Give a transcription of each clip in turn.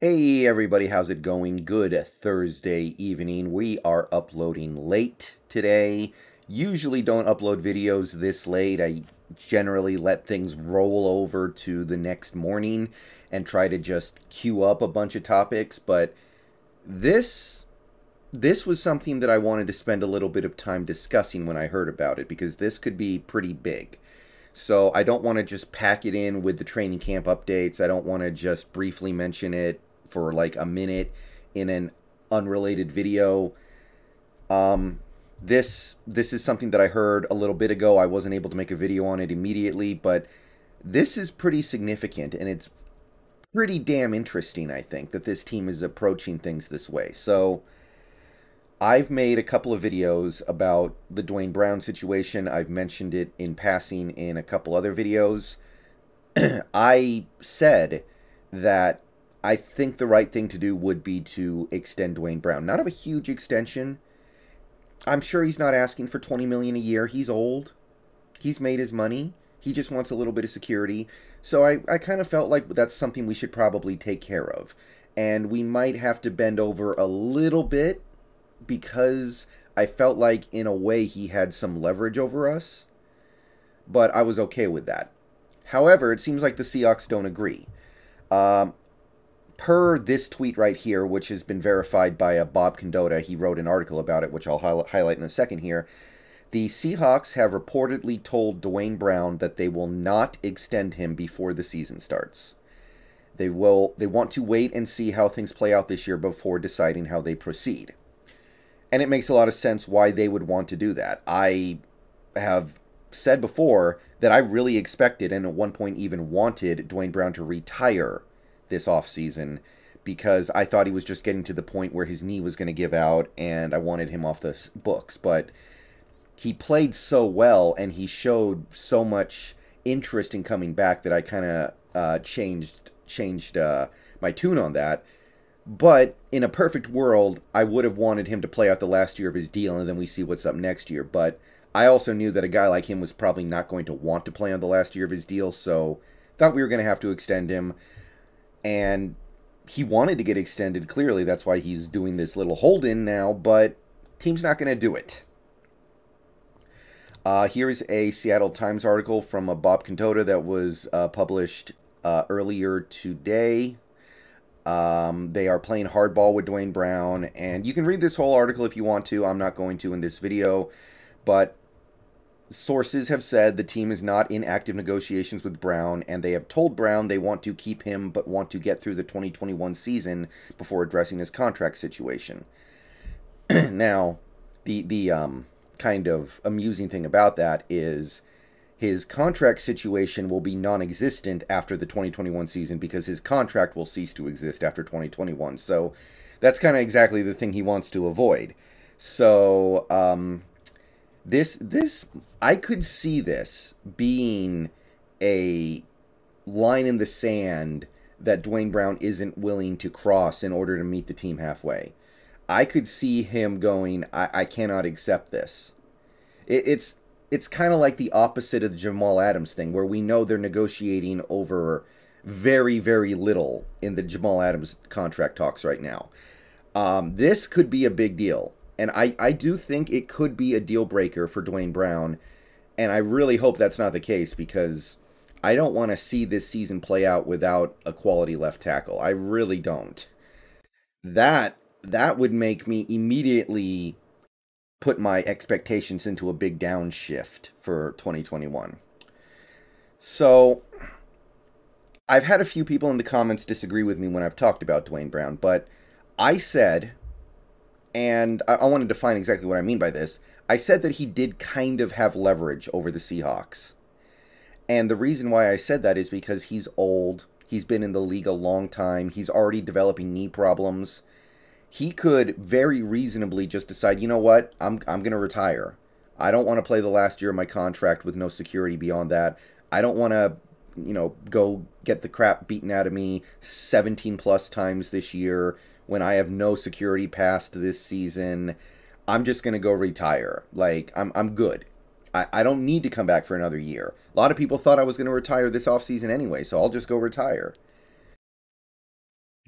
Hey everybody, how's it going? Good Thursday evening. We are uploading late today. Usually don't upload videos this late. I generally let things roll over to the next morning and try to just queue up a bunch of topics, but this this was something that I wanted to spend a little bit of time discussing when I heard about it because this could be pretty big. So I don't want to just pack it in with the training camp updates. I don't want to just briefly mention it for like a minute in an unrelated video. Um, this this is something that I heard a little bit ago. I wasn't able to make a video on it immediately, but this is pretty significant and it's pretty damn interesting, I think, that this team is approaching things this way. So I've made a couple of videos about the Duane Brown situation. I've mentioned it in passing in a couple other videos. I said that I think the right thing to do would be to extend Duane Brown. Not of a huge extension. I'm sure he's not asking for 20 million a year. He's old. He's made his money. He just wants a little bit of security. So I, I kind of felt like that's something we should probably take care of. And we might have to bend over a little bit because I felt like in a way he had some leverage over us. But I was okay with that. However, it seems like the Seahawks don't agree. Um, per this tweet right here, which has been verified by a Bob Condotta, he wrote an article about it, which I'll highlight in a second here. The Seahawks have reportedly told Duane Brown that they will not extend him before the season starts. They will they want to wait and see how things play out this year before deciding how they proceed. And it makes a lot of sense why they would want to do that. I have said before that I really expected and at one point even wanted Duane Brown to retire this offseason because I thought he was just getting to the point where his knee was going to give out and I wanted him off the books. But he played so well and he showed so much interest in coming back that I kind of uh, changed changed uh, my tune on that. But in a perfect world, I would have wanted him to play out the last year of his deal and then we see what's up next year. But I also knew that a guy like him was probably not going to want to play on the last year of his deal, so thought we were going to have to extend him and he wanted to get extended clearly that's why he's doing this little hold in now but team's not going to do it uh, here's a Seattle Times article from a Bob Condotta that was uh, published uh, earlier today. Um, they are playing hardball with Duane Brown, and you can read this whole article if you want to. I'm not going to in this video, but Sources have said the team is not in active negotiations with Brown, and they have told Brown they want to keep him but want to get through the 2021 season before addressing his contract situation. now, the the um, kind of amusing thing about that is his contract situation will be non-existent after the 2021 season because his contract will cease to exist after 2021. So that's kind of exactly the thing he wants to avoid. So um, this this I could see this being a line in the sand that Duane Brown isn't willing to cross in order to meet the team halfway. I could see him going, I, I cannot accept this. It, it's it's kind of like the opposite of the Jamal Adams thing, where we know they're negotiating over very, very little in the Jamal Adams contract talks right now. Um, this could be a big deal. And I, I do think it could be a deal breaker for Duane Brown. And I really hope that's not the case because I don't want to see this season play out without a quality left tackle. I really don't. That that would make me immediately put my expectations into a big downshift for 2021. So I've had a few people in the comments disagree with me when I've talked about Duane Brown, but I said and I, I want to define exactly what I mean by this. I said that he did kind of have leverage over the Seahawks. And the reason why I said that is because he's old. He's been in the league a long time. He's already developing knee problems. He could very reasonably just decide, you know what? I'm I'm going to retire. I don't want to play the last year of my contract with no security beyond that. I don't want to, you know, go get the crap beaten out of me 17 plus times this year when I have no security past this season. I'm just gonna go retire. Like I'm I'm good. I, I don't need to come back for another year. A lot of people thought I was gonna retire this offseason anyway, so I'll just go retire.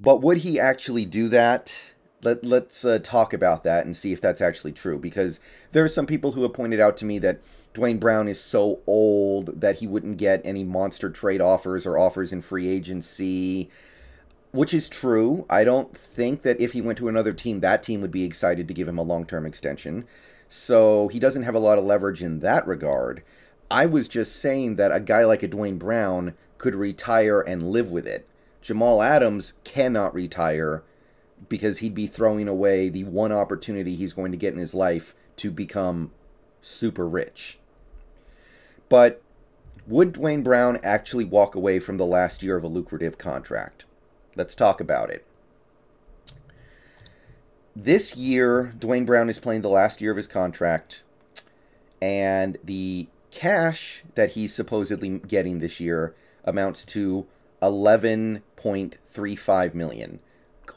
But would he actually do that? Let, let's uh, talk about that and see if that's actually true. Because there are some people who have pointed out to me that Duane Brown is so old that he wouldn't get any monster trade offers or offers in free agency, which is true. I don't think that if he went to another team, that team would be excited to give him a long term extension. So he doesn't have a lot of leverage in that regard. I was just saying that a guy like a Duane Brown could retire and live with it. Jamal Adams cannot retire because he'd be throwing away the one opportunity he's going to get in his life to become super rich. But would Duane Brown actually walk away from the last year of a lucrative contract? Let's talk about it. This year, Duane Brown is playing the last year of his contract, and the cash that he's supposedly getting this year amounts to 11.35 million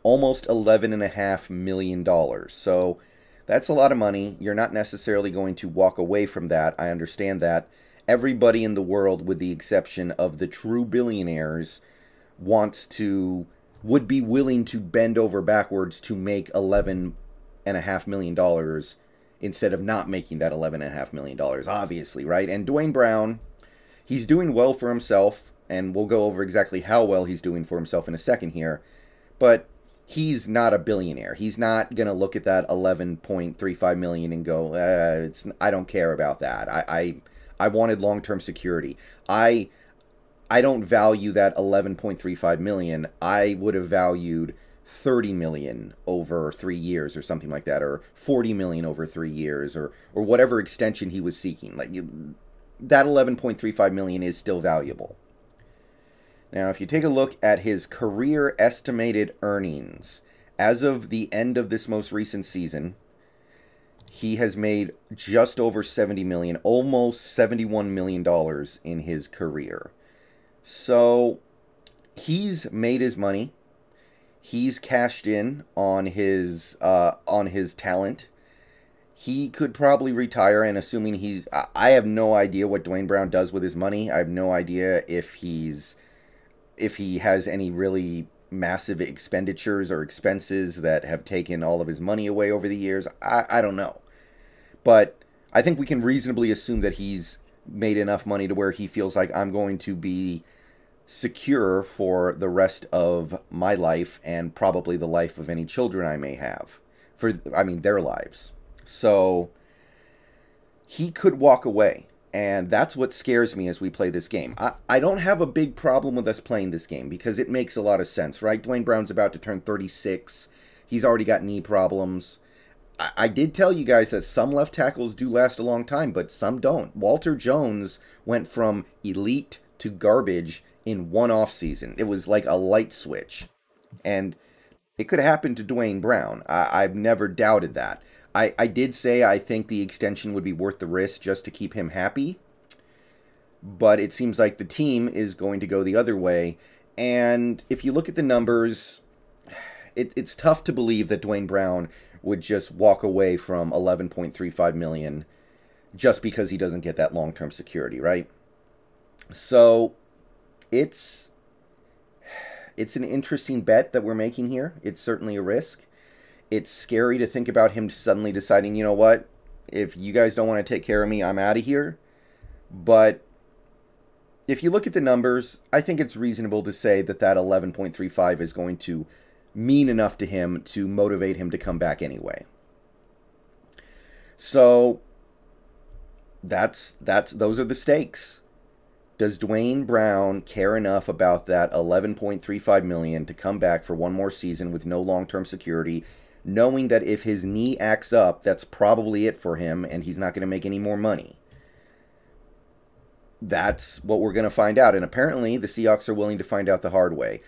almost 11.5 million dollars. So that's a lot of money. You're not necessarily going to walk away from that. I understand that. Everybody in the world with the exception of the true billionaires wants to would be willing to bend over backwards to make 11 and a half million dollars instead of not making that 11 and a half million dollars obviously right and Duane Brown he's doing well for himself and we'll go over exactly how well he's doing for himself in a second here. But he's not a billionaire. He's not going to look at that 11.35 million and go, uh, "It's I don't care about that. I I, I wanted long-term security. I I don't value that 11.35 million. I would have valued 30 million over 3 years or something like that or 40 million over 3 years or or whatever extension he was seeking. Like you, that 11.35 million is still valuable. Now, if you take a look at his career estimated earnings, as of the end of this most recent season, he has made just over 70 million, almost 71 million dollars in his career. So, he's made his money. He's cashed in on his uh, on his talent. He could probably retire, and assuming he's, I have no idea what Duane Brown does with his money. I have no idea if he's if he has any really massive expenditures or expenses that have taken all of his money away over the years. I, I don't know. But I think we can reasonably assume that he's made enough money to where he feels like I'm going to be secure for the rest of my life and probably the life of any children I may have. For, I mean, their lives. So he could walk away. And that's what scares me as we play this game. I, I don't have a big problem with us playing this game because it makes a lot of sense, right? Duane Brown's about to turn 36. He's already got knee problems. I, did tell you guys that some left tackles do last a long time, but some don't. Walter Jones went from elite to garbage in one off season. It was like a light switch. And it could happen to Duane Brown. I, I've never doubted that. I, I did say I think the extension would be worth the risk just to keep him happy. But it seems like the team is going to go the other way. And if you look at the numbers, it, it's tough to believe that Duane Brown would just walk away from 11.35 million just because he doesn't get that long-term security, right? So it's it's an interesting bet that we're making here. It's certainly a risk it's scary to think about him suddenly deciding, you know what, if you guys don't want to take care of me, I'm out of here. But if you look at the numbers, I think it's reasonable to say that that 11.35 is going to mean enough to him to motivate him to come back anyway. So that's that's those are the stakes. Does Duane Brown care enough about that 11.35 million to come back for one more season with no long-term security knowing that if his knee acts up, that's probably it for him and he's not going to make any more money. That's what we're going to find out. And apparently, the Seahawks are willing to find out the hard way.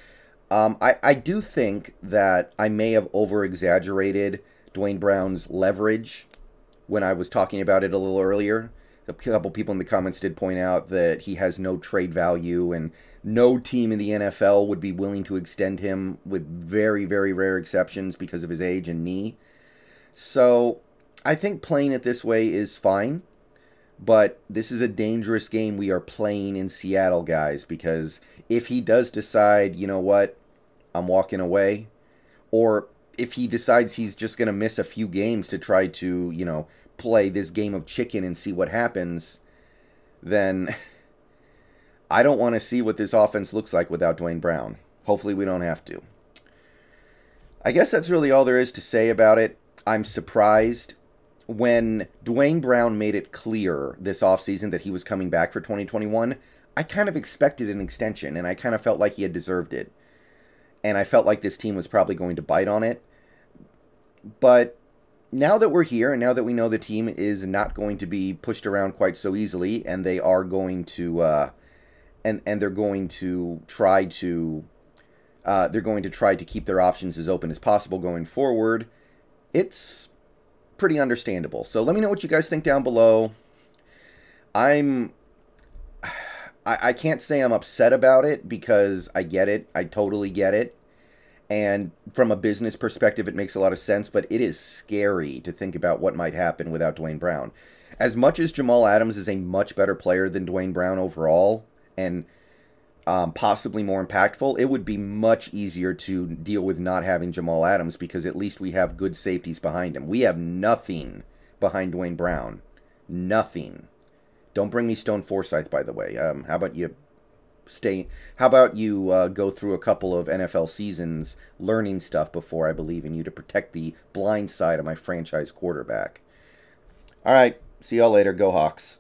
Um, I, I do think that I may have over exaggerated Duane Brown's leverage when I was talking about it a little earlier. A couple people in the comments did point out that he has no trade value and no team in the NFL would be willing to extend him with very, very rare exceptions because of his age and knee. So I think playing it this way is fine. But this is a dangerous game we are playing in Seattle, guys, because if he does decide, you know what, I'm walking away. Or if he decides he's just going to miss a few games to try to, you know, play this game of chicken and see what happens, then I don't want to see what this offense looks like without Duane Brown. Hopefully, we don't have to. I guess that's really all there is to say about it. I'm surprised when Duane Brown made it clear this offseason that he was coming back for 2021. I kind of expected an extension, and I kind of felt like he had deserved it. And I felt like this team was probably going to bite on it. But now that we're here, and now that we know the team is not going to be pushed around quite so easily, and they are going to, uh, and and they're going to try to, uh, they're going to try to keep their options as open as possible going forward. It's pretty understandable. So let me know what you guys think down below. I'm I, I can't say I'm upset about it because I get it. I totally get it. And from a business perspective, it makes a lot of sense, but it is scary to think about what might happen without Duane Brown. As much as Jamal Adams is a much better player than Duane Brown overall, and um, possibly more impactful, it would be much easier to deal with not having Jamal Adams because at least we have good safeties behind him. We have nothing behind Duane Brown. Nothing. Don't bring me Stone Forsythe, by the way. Um, how about you stay? How about you uh, go through a couple of NFL seasons learning stuff before I believe in you to protect the blind side of my franchise quarterback? All right. See y'all later. Go Hawks.